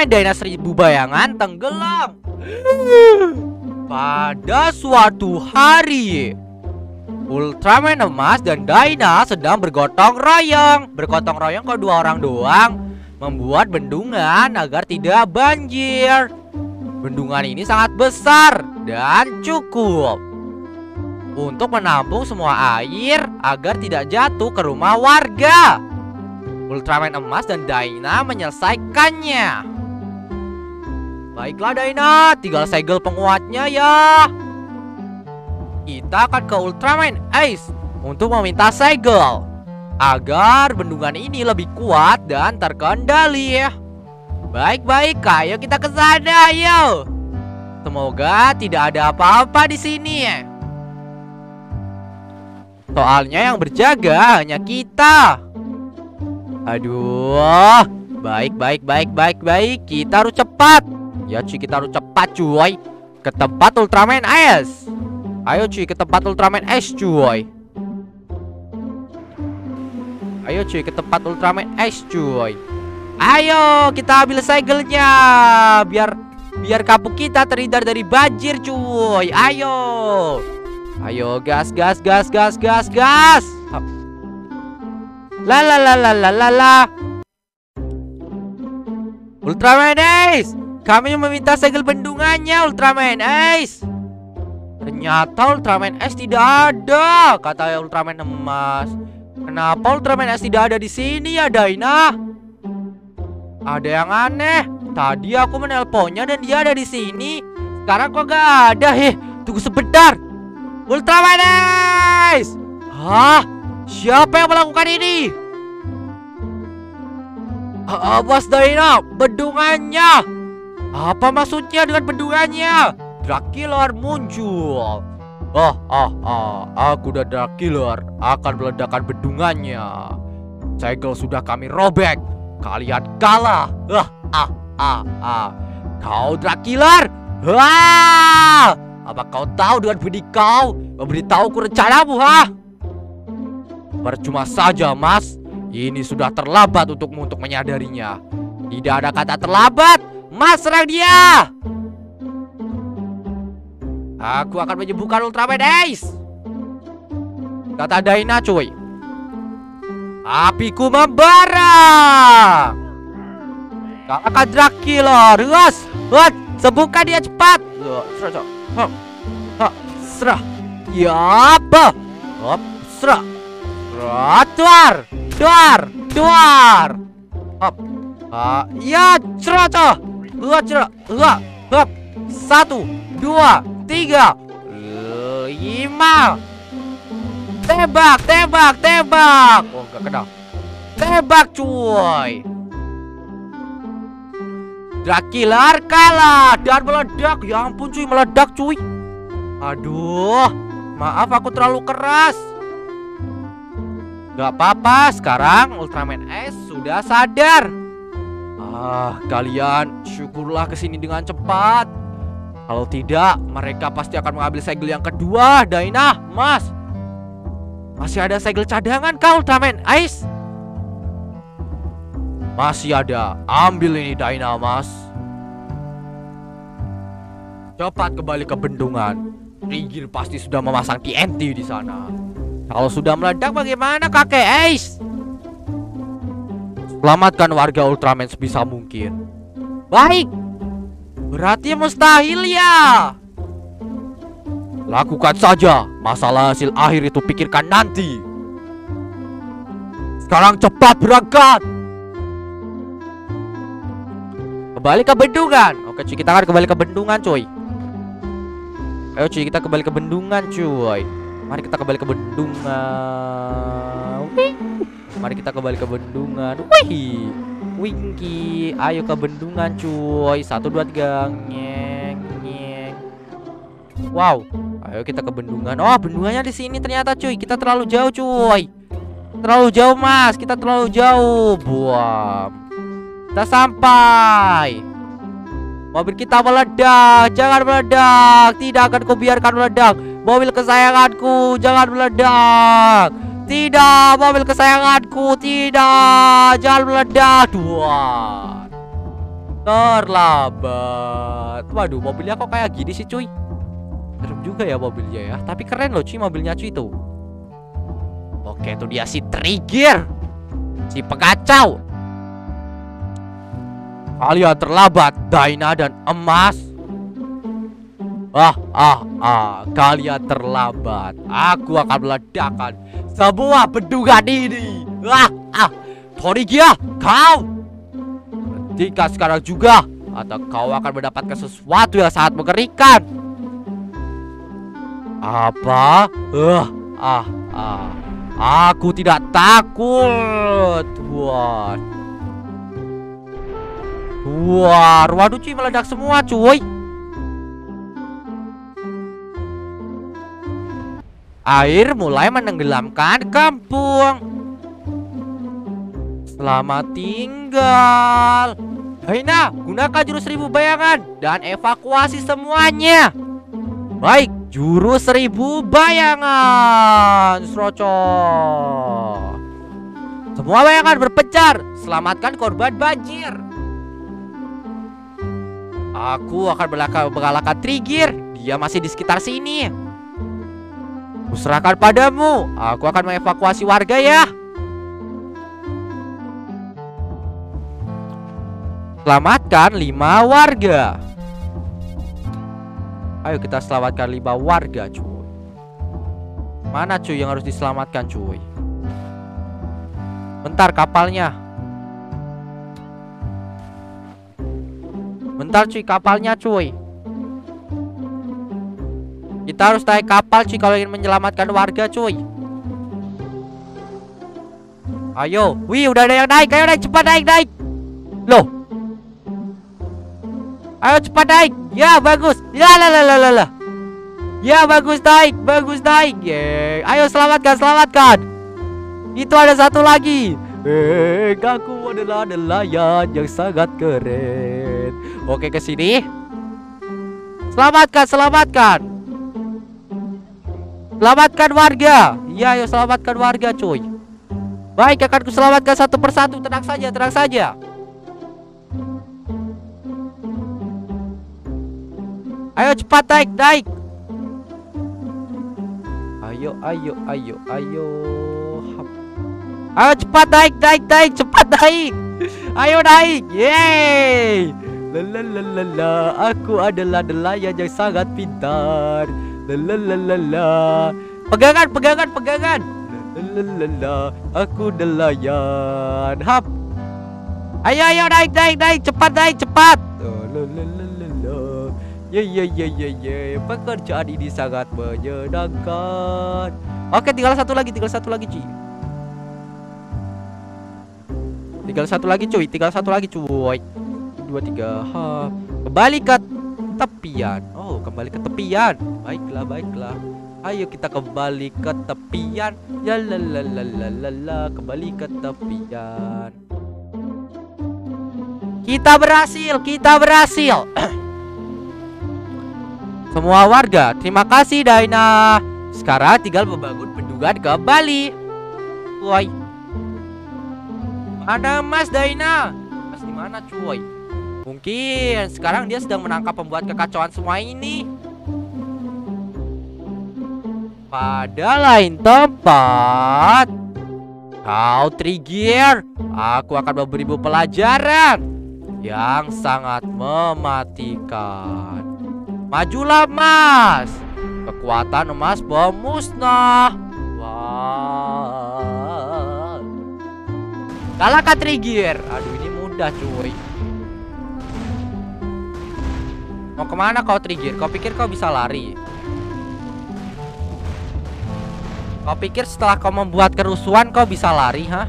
Medina seribu bayangan tenggelam. Pada suatu hari, Ultraman emas dan Dyna sedang bergotong royong. Bergotong royong kok dua orang doang membuat bendungan agar tidak banjir. Bendungan ini sangat besar dan cukup untuk menampung semua air agar tidak jatuh ke rumah warga. Ultraman emas dan Dyna menyelesaikannya. Baiklah Dyna, tinggal segel penguatnya ya. Kita akan ke Ultraman Ace untuk meminta segel agar bendungan ini lebih kuat dan terkendali ya. Baik-baik, ayo kita ke sana, ayo. Semoga tidak ada apa-apa di sini ya. Soalnya yang berjaga hanya kita. Aduh, baik, baik, baik, baik, baik. Kita harus cepat. Ya cuy, kita harus cepat cuy. Ke tempat Ultraman Ace. Ayo cuy ke tempat Ultraman Ace cuy. Ayo cuy ke tempat Ultraman Ace cuy. Ayo kita ambil segelnya. Biar biar kampung kita terhindar dari banjir cuy. Ayo. Ayo gas gas gas gas gas gas. La la la la la la la. Ultraman Ace Kami meminta segel bendungannya Ultraman Ace Ternyata Ultraman S tidak ada, kata Ultraman emas. Kenapa Ultraman S tidak ada di sini ya, Daina? Ada yang aneh. Tadi aku menelponnya dan dia ada di sini. Sekarang kok gak ada? Heh, tunggu sebentar. Ultraman S! Hah? Siapa yang melakukan ini? Awas Daina, bendungannya. Apa maksudnya dengan bendungannya? Dracula muncul. Oh, oh, oh, aku dan Dracula akan meledakkan bendungannya. Segel sudah kami robek. Kalian kalah. Ah, ah, ah, ah. Kau Dracula? Wah! Apa kau tahu dengan budi kau memberitahuku rencanamu, ha? Percuma saja, Mas. Ini sudah terlambat untukmu untuk menyadarinya. Tidak ada kata terlambat. Mas, serang dia! Aku akan menyembuhkan Ultraman Ace Kata Daina cuy. Apiku membara! Kalahkan Dracula Ruas Ruas Sembuhkan dia cepat! Serah Serah. Ya apa? Hop Serah. Duar Duar Duar Hop. Ya Serah Dua Serah Hop Satu Dua tiga, lima. Tembak, tembak, tembak. Oh, gak kena. Tembak, cuy. Dracula kalah dan meledak. Ya ampun, cuy, meledak, cuy. Aduh, maaf aku terlalu keras. Gak apa-apa, sekarang Ultraman S sudah sadar. Ah, kalian syukurlah ke sini dengan cepat. Kalau tidak, mereka pasti akan mengambil segel yang kedua, Daina, Mas. Masih ada segel cadangan kau, Ultraman Ice. Masih ada. Ambil ini, Daina, Mas. Cepat kembali ke bendungan. Rigir pasti sudah memasang TNT di sana. Kalau sudah meledak bagaimana, kakek Ice? Selamatkan warga Ultraman sebisa mungkin. Baik, Berarti mustahil ya. Lakukan saja. Masalah hasil akhir itu pikirkan nanti. Sekarang cepat berangkat. Kembali ke bendungan. Oke cuy kita akan kembali ke bendungan cuy. Ayo cuy kita kembali ke bendungan cuy. Mari kita kembali ke bendungan Mari kita kembali ke bendungan. Wih Winky. Ayo ke bendungan cuy. Satu dua tiga. Nyeng Nyeng. Wow. Ayo kita ke bendungan. Oh bendungannya di sini ternyata cuy. Kita terlalu jauh cuy. Terlalu jauh mas. Kita terlalu jauh. Buam. Kita sampai. Mobil kita meledak. Jangan meledak. Tidak akan kubiarkan meledak. Mobil kesayanganku Jangan meledak tidak, mobil kesayanganku Tidak, jangan meledak Dua Terlambat. Waduh, mobilnya kok kayak gini sih, cuy? Serem juga ya mobilnya ya. Tapi keren loh, cuy, mobilnya cuy itu. Oke, itu dia si Trigger. Si pengacau. Kalian terlambat, Daina dan Emas. Ah, ah, ah, kalian terlambat. Aku akan meledakkan semua bendungan ini. Ah, ah, Torigia, kau. Hentikan sekarang juga, atau kau akan mendapatkan sesuatu yang sangat mengerikan. Apa? Ah, ah, ah. Aku tidak takut. Wah. Wah, waduh cuy meledak semua cuy. Air mulai menenggelamkan kampung. Selamat tinggal. Haina, gunakan jurus seribu bayangan dan evakuasi semuanya. Baik, jurus seribu bayangan. Sroco. Semua bayangan berpencar. Selamatkan korban banjir. Aku akan mengalahkan Trigger. Dia masih di sekitar sini. Kuserahkan padamu. Aku akan mengevakuasi warga ya. Selamatkan lima warga. Ayo kita selamatkan lima warga, cuy. Mana cuy yang harus diselamatkan, cuy? Bentar kapalnya. Bentar cuy kapalnya, cuy. Kita harus naik kapal cuy kalau ingin menyelamatkan warga cuy Ayo Wih udah ada yang naik Ayo naik cepat naik naik Loh Ayo cepat naik Ya bagus Ya lah lah lah lah Ya bagus naik Bagus naik yeah. Ayo selamatkan selamatkan Itu ada satu lagi Eh, aku adalah nelayan yang sangat keren. Oke, ke sini. Selamatkan, selamatkan. Selamatkan warga. Iya, ayo selamatkan warga, cuy. Baik, akan ku selamatkan satu persatu. Tenang saja, tenang saja. Ayo cepat naik, naik. Ayo, ayo, ayo, ayo. Ayo cepat naik, naik, naik, cepat naik. Ayo naik. Yeay. Lalalala, aku adalah nelayan yang sangat pintar. Lalalala. Pegangan, pegangan, pegangan. Lalalala. Aku nelayan. Hap. Ayo, ayo naik, naik, naik, cepat naik, cepat. Lalalala. Ye ye ye ye ye. Pekerjaan ini sangat menyenangkan. Oke, tinggal satu lagi, tinggal satu lagi, Ci. Tinggal satu lagi, cuy. Tinggal satu lagi, cuy. Dua, tiga. Ha. Kembali ke tepian. Oh, kembali ke tepian. Baiklah, baiklah. Ayo kita kembali ke tepian. Ya la la la la la la, kembali ke tepian. Kita berhasil, kita berhasil. Semua warga, terima kasih Daina. Sekarang tinggal membangun bendungan kembali. Woi. Mana Mas Daina? Mas di mana cuy? Mungkin sekarang dia sedang menangkap pembuat kekacauan semua ini. Pada lain tempat. Kau Trigger Aku akan memberimu pelajaran Yang sangat mematikan. Majulah emas Kekuatan emas pemusnah Wah. Kalahkan Trigger. Aduh ini mudah cuy Mau ke mana kau Trigger? Kau pikir kau bisa lari? Kau pikir setelah kau membuat kerusuhan kau bisa lari, ha?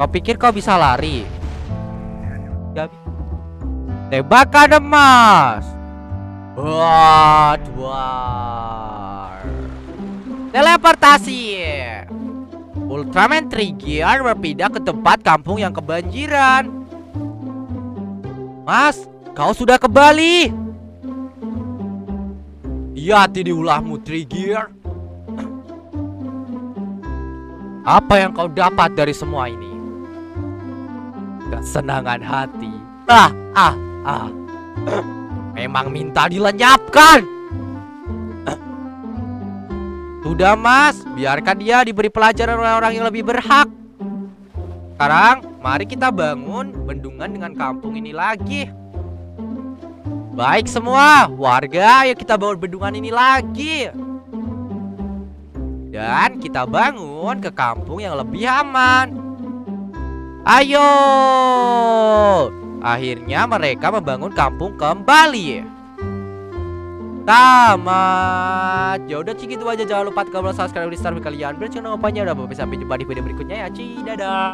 Kau pikir kau bisa lari? Gak Tembakan emas. Wah, Teleportasi. Ultraman Trigger berpindah ke tempat kampung yang kebanjiran. Mas, kau sudah kembali. Hati di ulahmu Trigger Apa yang kau dapat dari semua ini? kesenangan hati. Ah, ah, ah. Memang minta dilenyapkan. Sudah mas, biarkan dia diberi pelajaran oleh orang yang lebih berhak. Sekarang, mari kita bangun bendungan dengan kampung ini lagi. Baik semua, warga, ayo kita bangun bendungan ini lagi. Dan kita bangun ke kampung yang lebih aman. Ayo. Akhirnya mereka membangun kampung kembali. Tamat. Ya udah segitu aja jangan lupa tekan subscribe di share kalian. Apanya udah sampai jumpa di video berikutnya ya. Ci dadah.